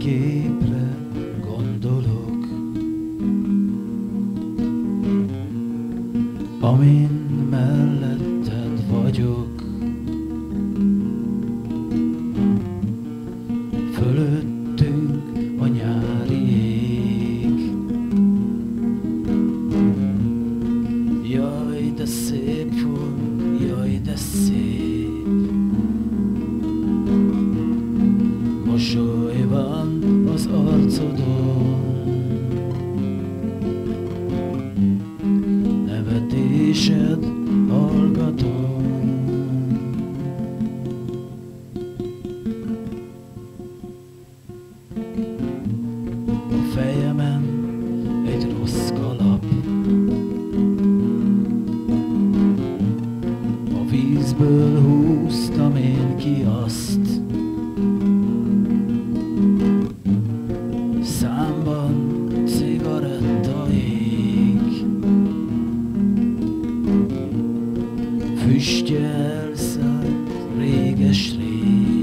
képre gondolok, amin melletted vagyok, fölöttünk a nyári ég. Jaj, de szép volt, jaj, de szép. azt. Számban cigaretta ég, füstje elszállt réges rég.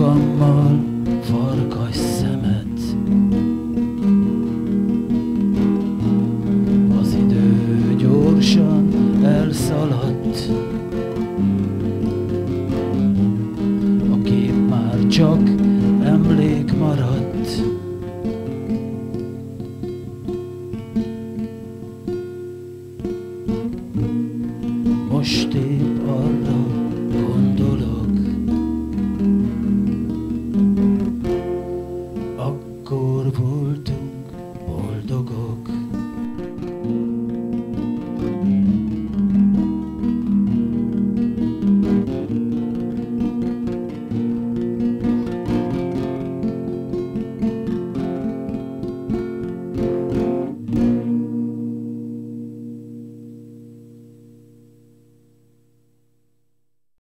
magammal farkas szemet. Az idő gyorsan elszaladt, a kép már csak emlék maradt. Most én